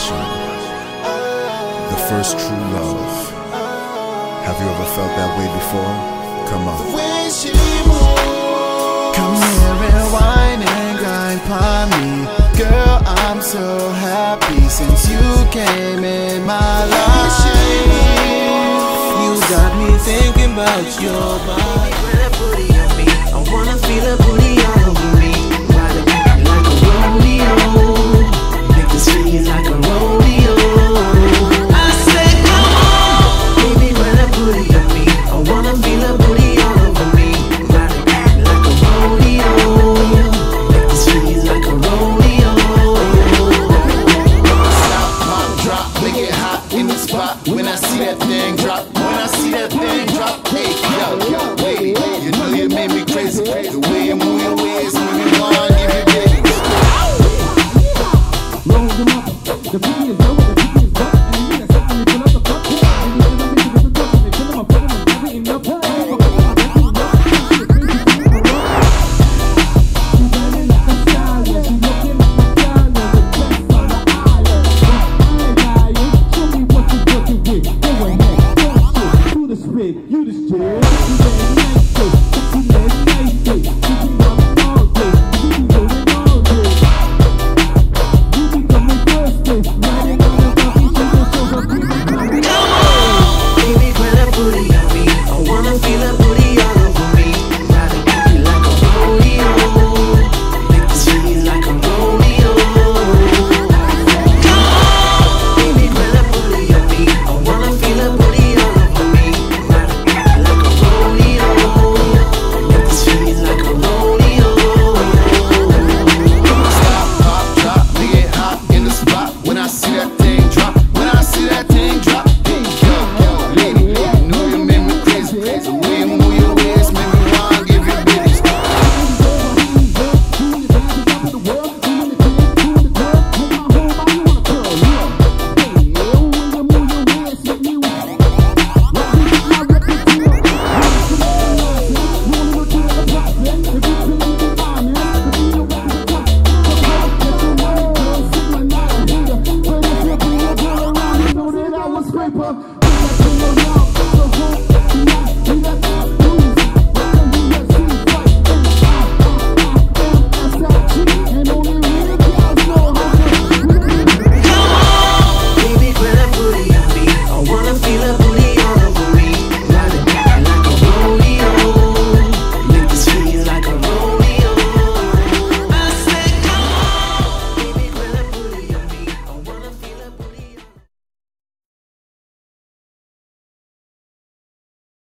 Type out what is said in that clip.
passion, the first true love. Have you ever felt that way before? Come on. Come here and wine and grind upon me. Girl, I'm so happy since you came in my life. You got me thinking about your body. I wanna feel it. Hey, yo, yo. me, you the shit.